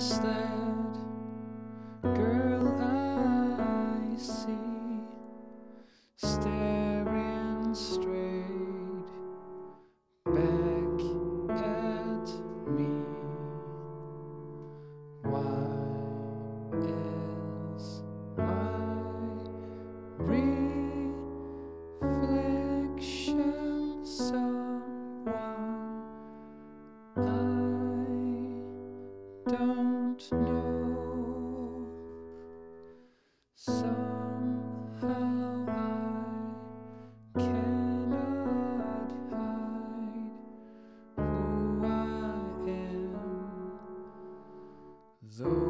is that girl I see staring straight back at me? Why is my reflection someone I don't know. Somehow I cannot hide who I am. Though